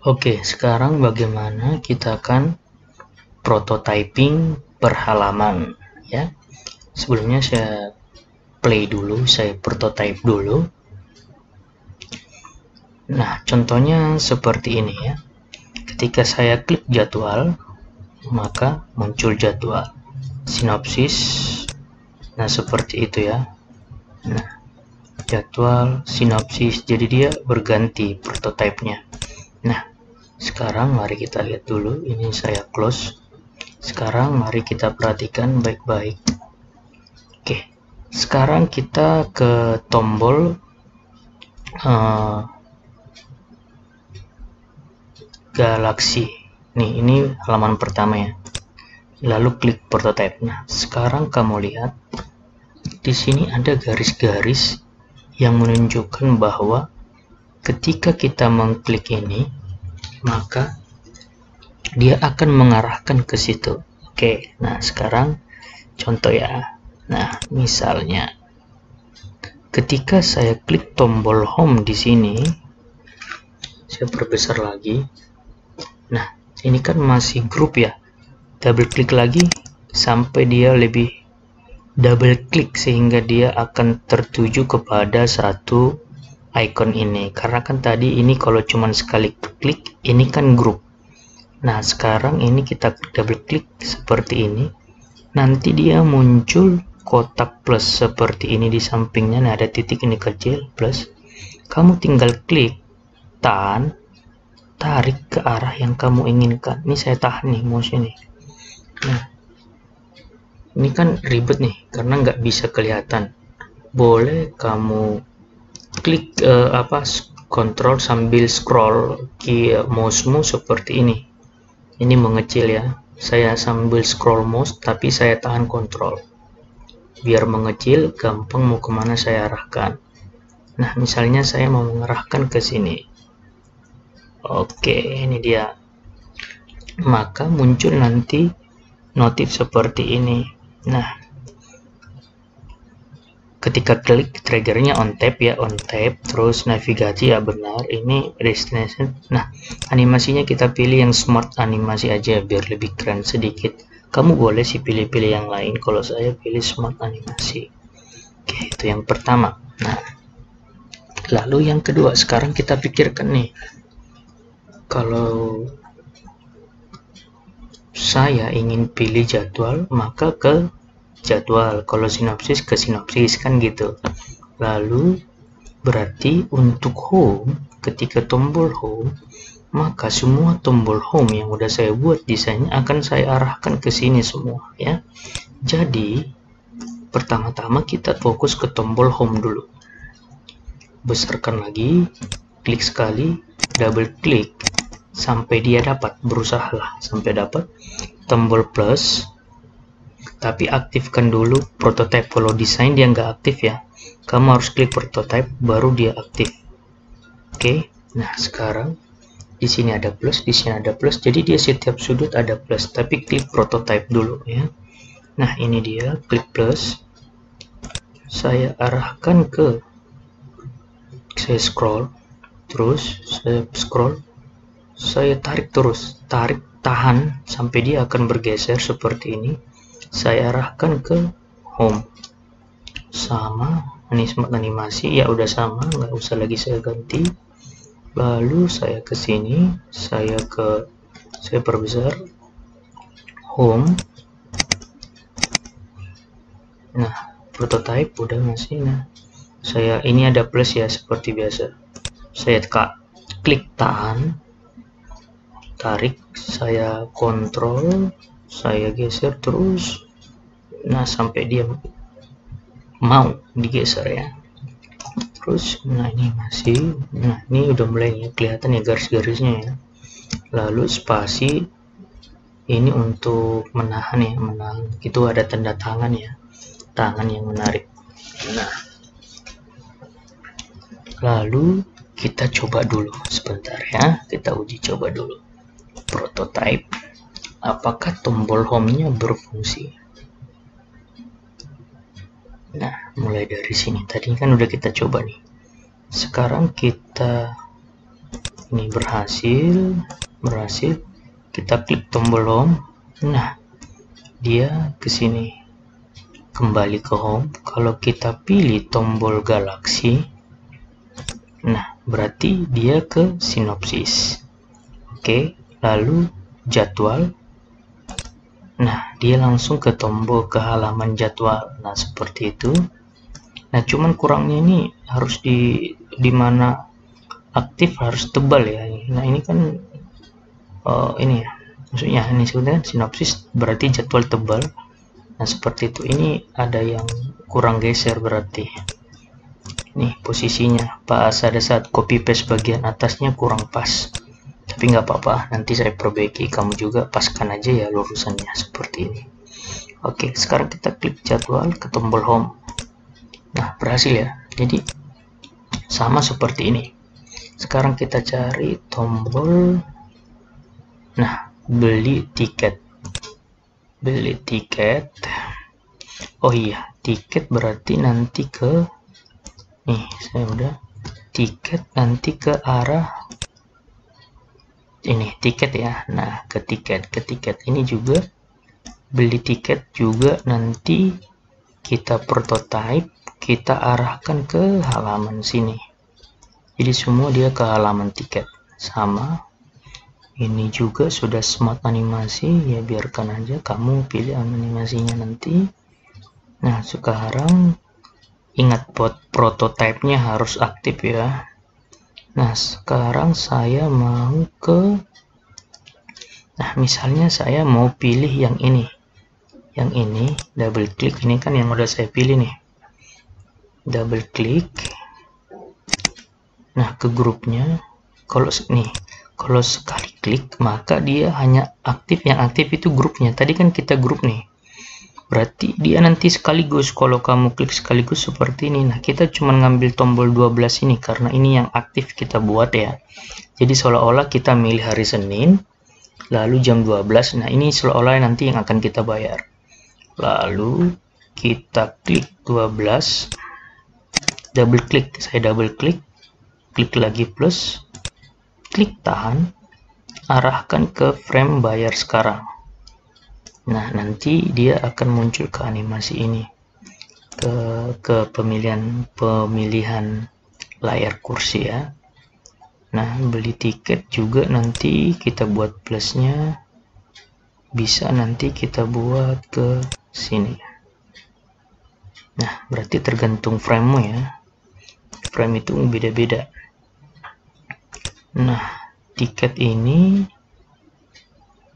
Oke, sekarang bagaimana kita akan prototyping per halaman ya. Sebelumnya saya play dulu, saya prototype dulu. Nah, contohnya seperti ini ya. Ketika saya klik jadwal, maka muncul jadwal sinopsis. Nah, seperti itu ya. Nah, jadwal sinopsis jadi dia berganti prototipenya. Nah, sekarang mari kita lihat dulu. Ini saya close. Sekarang mari kita perhatikan baik-baik. Oke sekarang kita ke tombol uh, galaksi. Nih ini halaman pertama ya. Lalu klik prototype nah sekarang kamu lihat di sini ada garis-garis yang menunjukkan bahwa ketika kita mengklik ini maka dia akan mengarahkan ke situ. Oke, nah sekarang contoh ya. Nah, misalnya ketika saya klik tombol home di sini, saya perbesar lagi. Nah, ini kan masih grup ya. Double klik lagi sampai dia lebih double klik sehingga dia akan tertuju kepada satu icon ini. Karena kan tadi ini kalau cuma sekali klik ini kan grup. Nah sekarang ini kita double klik seperti ini. Nanti dia muncul kotak plus seperti ini di sampingnya. Nah ada titik ini kecil plus. Kamu tinggal klik tahan tarik ke arah yang kamu inginkan. Ini saya tahan nih mouse ini. Nah ini kan ribet nih karena nggak bisa kelihatan. Boleh kamu klik uh, apa kontrol sambil scroll ki mousemu seperti ini. Ini mengecil ya. Saya sambil scroll mouse tapi saya tahan kontrol biar mengecil gampang mau ke mana saya arahkan. Nah misalnya saya mau mengarahkan ke sini. Oke ini dia. Maka muncul nanti notif seperti ini. Nah ketika klik triggernya on tap ya on tap terus navigasi ya benar ini destination nah animasinya kita pilih yang smart animasi aja biar lebih keren sedikit. Kamu boleh sih pilih-pilih yang lain kalau saya pilih smart animasi. Oke itu yang pertama. Nah lalu yang kedua sekarang kita pikirkan nih kalau saya ingin pilih jadwal maka ke jadwal. Kalau sinopsis ke sinopsis kan gitu. Lalu berarti untuk home ketika tombol home maka semua tombol home yang udah saya buat desainnya akan saya arahkan ke sini semua ya. Jadi pertama-tama kita fokus ke tombol home dulu. Besarkan lagi klik sekali double klik sampai dia dapat. Berusaha lah sampai dapat. Tombol plus tapi aktifkan dulu prototype kalau desain dia nggak aktif ya. Kamu harus klik prototype baru dia aktif. Oke nah sekarang di sini ada plus di sini ada plus. Jadi dia setiap sudut ada plus tapi klik prototype dulu ya. Nah ini dia klik plus. Saya arahkan ke saya scroll terus saya scroll saya tarik terus tarik tahan sampai dia akan bergeser seperti ini saya arahkan ke home. Sama ini smart animasi. Ya udah sama. Nggak usah lagi saya ganti. Lalu saya ke sini. Saya ke saya perbesar home. Nah prototype udah masih. Nah saya ini ada plus ya seperti biasa. Saya tekan klik tahan. Tarik saya kontrol. Saya geser terus nah sampai dia mau digeser ya. Terus nah ini masih nah ini udah mulai kelihatan ya garis-garisnya ya. Lalu spasi ini untuk menahan ya menahan. Itu ada tanda tangan ya tangan yang menarik. Nah lalu kita coba dulu sebentar ya. Kita uji coba dulu prototype apakah tombol home-nya berfungsi nah mulai dari sini. Tadi kan udah kita coba nih. Sekarang kita ini berhasil berhasil. Kita klik tombol home. Nah dia ke sini. Kembali ke home. Kalau kita pilih tombol galaksi nah berarti dia ke sinopsis. Oke lalu jadwal nah dia langsung ke tombol ke halaman jadwal. Nah seperti itu. Nah cuman kurangnya ini harus di di mana aktif harus tebal ya. Nah ini kan uh, ini ya. Maksudnya ini sebenarnya sinopsis berarti jadwal tebal. Nah seperti itu. Ini ada yang kurang geser berarti. Nih posisinya. Pas ada saat copy paste bagian atasnya kurang pas tapi nggak apa-apa nanti saya perbaiki kamu juga paskan aja ya lurusannya seperti ini. Oke sekarang kita klik jadwal ke tombol home. Nah berhasil ya. Jadi sama seperti ini. Sekarang kita cari tombol. Nah beli tiket. Beli tiket. Oh iya tiket berarti nanti ke nih saya udah tiket nanti ke arah ini tiket ya. Nah ke tiket. Ke tiket ini juga beli tiket juga nanti kita prototype kita arahkan ke halaman sini. Jadi semua dia ke halaman tiket. Sama ini juga sudah smart animasi ya biarkan aja kamu pilih animasinya nanti. Nah sekarang ingat buat prototipenya harus aktif ya Nah, sekarang saya mau ke Nah, misalnya saya mau pilih yang ini. Yang ini, double klik. Ini kan yang udah saya pilih nih. Double klik. Nah, ke grupnya. Kalau nih, kalau sekali klik, maka dia hanya aktif. Yang aktif itu grupnya. Tadi kan kita grup nih berarti dia nanti sekaligus kalau kamu klik sekaligus seperti ini. Nah kita cuma ngambil tombol 12 ini karena ini yang aktif kita buat ya. Jadi seolah-olah kita milih hari Senin lalu jam 12 nah ini seolah-olah nanti yang akan kita bayar. Lalu kita klik 12 double klik saya double klik. Klik lagi plus. Klik tahan. Arahkan ke frame bayar sekarang Nah, nanti dia akan muncul ke animasi ini. Ke ke pemilihan pemilihan layar kursi ya. Nah, beli tiket juga nanti kita buat plusnya bisa nanti kita buat ke sini. Nah, berarti tergantung frame ya. Frame itu beda-beda. Nah, tiket ini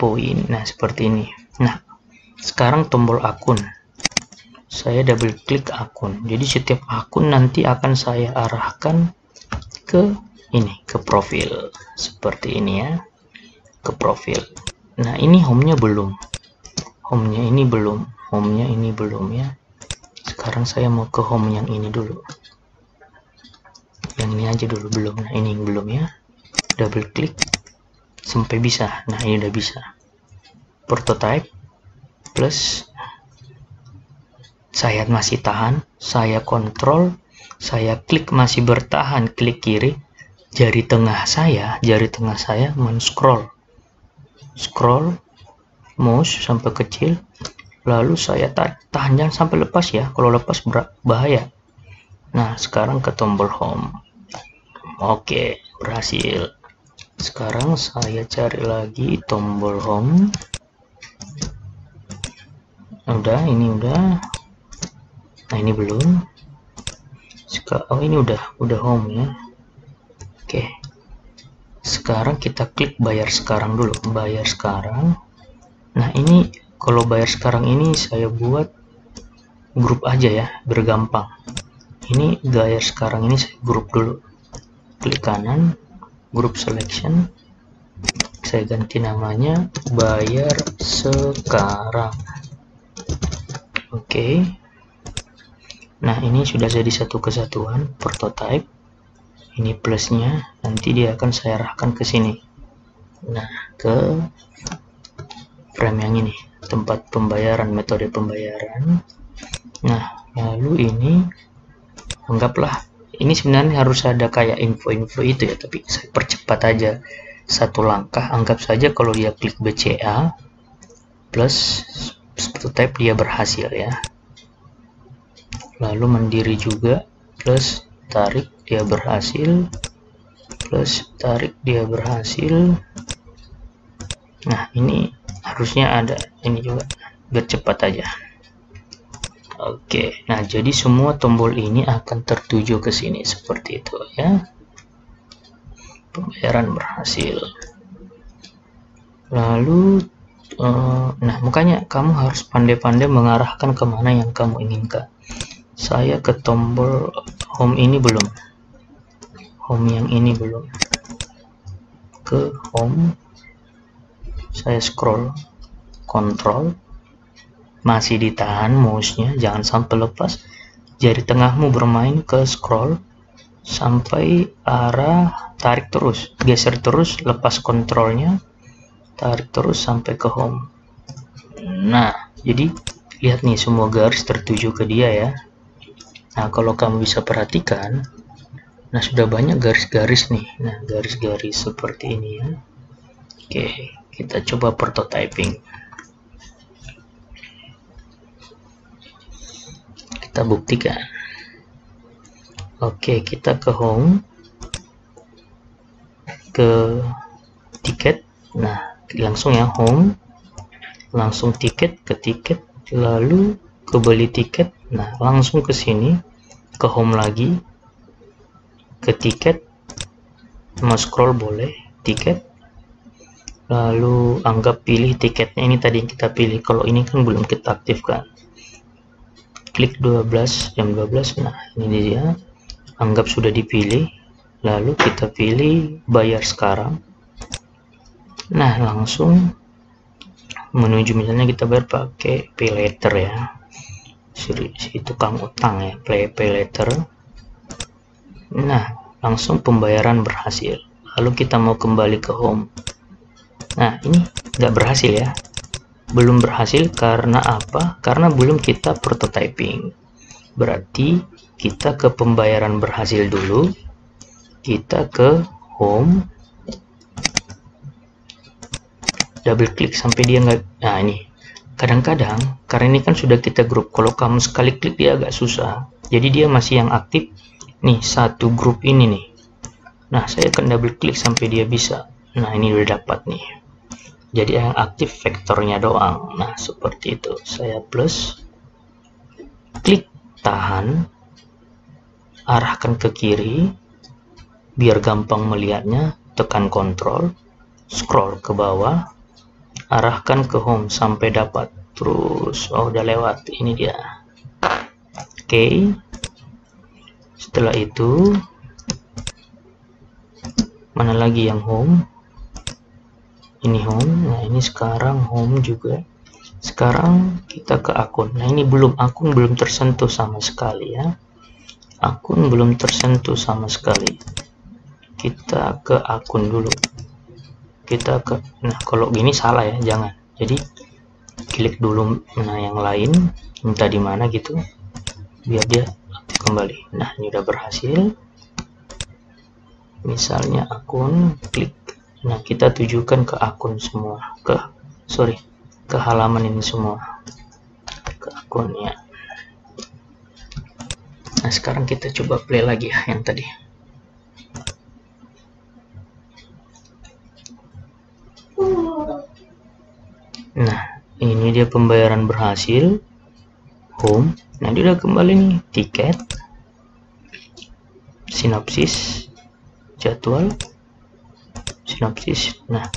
poin. Nah, seperti ini. Nah, sekarang tombol akun. Saya double klik akun. Jadi setiap akun nanti akan saya arahkan ke ini, ke profil. Seperti ini ya. Ke profil. Nah, ini home-nya belum. Home-nya ini belum. Home-nya ini belum ya. Sekarang saya mau ke home yang ini dulu. Yang ini aja dulu belum. Nah, ini belum ya. Double klik sampai bisa. Nah, ini udah bisa prototype plus saya masih tahan saya kontrol saya klik masih bertahan klik kiri jari tengah saya jari tengah saya men scroll scroll mouse sampai kecil lalu saya tahan jangan sampai lepas ya kalau lepas bahaya. Nah sekarang ke tombol home. Oke berhasil. Sekarang saya cari lagi tombol home udah ini udah. Nah ini belum. Oh ini udah udah home ya. Oke. Sekarang kita klik bayar sekarang dulu. Bayar sekarang. Nah ini kalau bayar sekarang ini saya buat grup aja ya bergampang. Ini bayar sekarang ini saya grup dulu. Klik kanan grup selection. Saya ganti namanya bayar sekarang Oke. Nah, ini sudah jadi satu kesatuan prototype. Ini plusnya, nanti dia akan saya arahkan ke sini. Nah, ke frame yang ini, tempat pembayaran, metode pembayaran. Nah, lalu ini anggaplah ini sebenarnya harus ada kayak info-info itu ya tapi saya percepat aja satu langkah anggap saja kalau dia klik BCA plus prototype dia berhasil ya lalu mandiri juga plus tarik dia berhasil plus tarik dia berhasil nah ini harusnya ada ini juga biar cepat aja Oke, nah jadi semua tombol ini akan tertuju ke sini seperti itu ya. Pembayaran berhasil. Lalu, uh, nah makanya kamu harus pandai-pandai mengarahkan ke mana yang kamu inginkan. Saya ke tombol home ini belum. Home yang ini belum. Ke home, saya scroll, control, masih ditahan mouse-nya jangan sampai lepas jari tengahmu bermain ke scroll sampai arah tarik terus geser terus lepas kontrolnya tarik terus sampai ke home. Nah jadi lihat nih semua garis tertuju ke dia ya. Nah kalau kamu bisa perhatikan nah sudah banyak garis-garis nih. Nah garis-garis seperti ini ya. Oke kita coba prototyping. Kita buktikan. Oke kita ke home. Ke tiket. Nah langsung ya home. Langsung tiket ke tiket lalu ke beli tiket. Nah langsung ke sini ke home lagi. Ke tiket mau scroll boleh tiket. Lalu anggap pilih tiketnya. Ini tadi yang kita pilih. Kalau ini kan belum kita aktifkan. Klik 12 jam 12 nah ini dia. Anggap sudah dipilih. Lalu kita pilih bayar sekarang nah langsung menuju misalnya kita bayar pakai pay letter ya si, si tukang utang ya play pay letter nah langsung pembayaran berhasil lalu kita mau kembali ke home nah ini nggak berhasil ya belum berhasil karena apa? Karena belum kita prototyping. Berarti kita ke pembayaran berhasil dulu. Kita ke home. Double klik sampai dia nggak. Nah ini. Kadang-kadang karena ini kan sudah kita grup. Kalau kamu sekali klik dia agak susah. Jadi dia masih yang aktif. Nih satu grup ini nih. Nah saya akan double klik sampai dia bisa. Nah ini udah dapat nih jadi yang aktif vektornya doang nah seperti itu saya plus klik tahan arahkan ke kiri biar gampang melihatnya tekan kontrol scroll ke bawah arahkan ke home sampai dapat. Terus oh udah lewat. Ini dia. Oke. Okay. setelah itu mana lagi yang home? Ini home. Nah ini sekarang home juga. Sekarang kita ke akun. Nah ini belum akun belum tersentuh sama sekali ya. Akun belum tersentuh sama sekali. Kita ke akun dulu kita ke nah kalau gini salah ya jangan. Jadi klik dulu nah yang lain minta di mana gitu biar dia aktif kembali. Nah ini udah berhasil. Misalnya akun klik. Nah kita tujukan ke akun semua ke sorry ke halaman ini semua. Ke akunnya. Nah sekarang kita coba play lagi ya yang tadi nah ini dia pembayaran berhasil home nah dia udah kembali nih tiket sinopsis jadwal sinopsis. Nah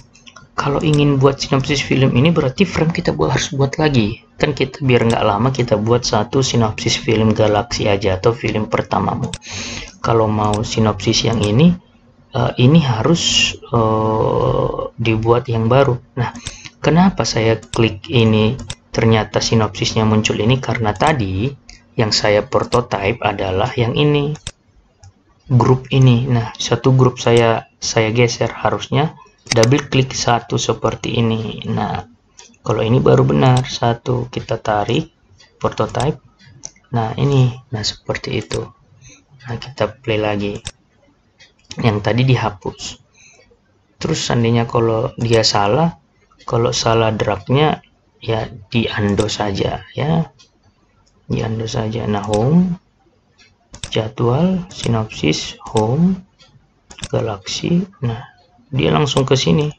kalau ingin buat sinopsis film ini berarti frame kita buat harus buat lagi. Kan kita biar nggak lama kita buat satu sinopsis film galaksi aja atau film pertamamu. Kalau mau sinopsis yang ini uh, ini harus uh, dibuat yang baru. Nah kenapa saya klik ini? Ternyata sinopsisnya muncul ini karena tadi yang saya prototype adalah yang ini. Grup ini. Nah satu grup saya saya geser. Harusnya double klik satu seperti ini. Nah kalau ini baru benar. Satu kita tarik prototype nah ini. Nah seperti itu. Nah kita play lagi. Yang tadi dihapus. Terus seandainya kalau dia salah kalau salah dragnya ya di undo saja ya. Di undo saja. Nah home jadwal sinopsis home galaksi. Nah dia langsung ke sini.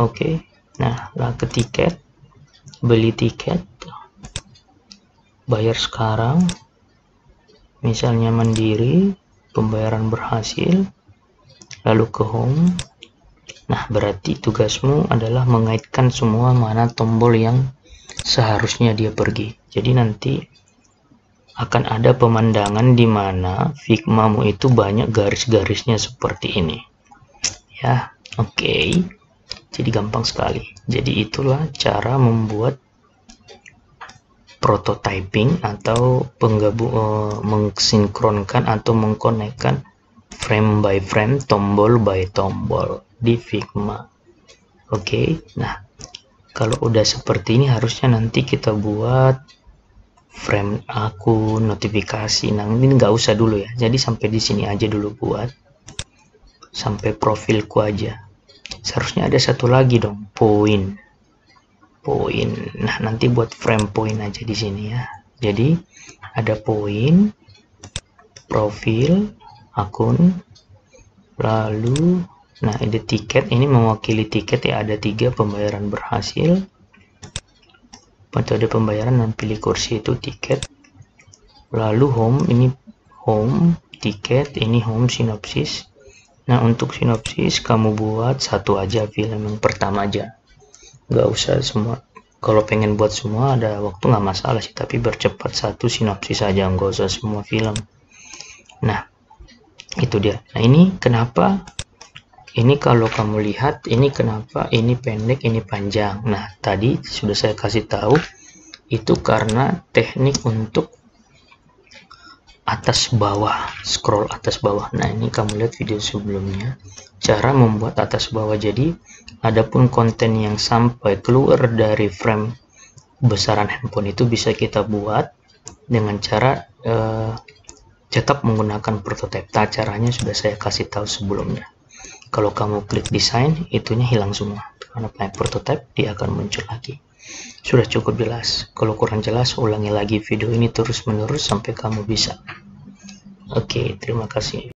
Oke. Nah lah ke tiket. Beli tiket. Bayar sekarang. Misalnya mandiri pembayaran berhasil. Lalu ke home nah berarti tugasmu adalah mengaitkan semua mana tombol yang seharusnya dia pergi. Jadi nanti akan ada pemandangan di mana Figmamu itu banyak garis-garisnya seperti ini. Ya oke. Okay. jadi gampang sekali. Jadi itulah cara membuat prototyping atau penggabung uh, mensinkronkan atau mengkonekkan frame by frame, tombol by tombol di Figma. Oke, okay? nah kalau udah seperti ini harusnya nanti kita buat frame akun notifikasi. Nah ini nggak usah dulu ya. Jadi sampai di sini aja dulu buat sampai profilku aja. Seharusnya ada satu lagi dong, point poin. Nah, nanti buat frame point aja di sini ya. Jadi ada poin, profil, akun, lalu nah ada tiket ini mewakili tiket ya ada tiga pembayaran berhasil metode pembayaran dan pilih kursi itu tiket. Lalu home ini home tiket ini home sinopsis. Nah untuk sinopsis kamu buat satu aja film yang pertama aja. Nggak usah semua. Kalau pengen buat semua ada waktu nggak masalah sih tapi bercepat satu sinopsis saja nggak usah semua film. Nah itu dia. Nah ini kenapa ini kalau kamu lihat ini kenapa? Ini pendek ini panjang. Nah tadi sudah saya kasih tahu itu karena teknik untuk atas bawah scroll atas bawah. Nah ini kamu lihat video sebelumnya cara membuat atas bawah. Jadi adapun konten yang sampai keluar dari frame besaran handphone itu bisa kita buat dengan cara uh, cetak menggunakan prototype nah, caranya sudah saya kasih tahu sebelumnya kalau kamu klik desain itunya hilang semua karena pakai prototype dia akan muncul lagi sudah cukup jelas. Kalau kurang jelas, ulangi lagi video ini terus-menerus sampai kamu bisa. Oke, terima kasih.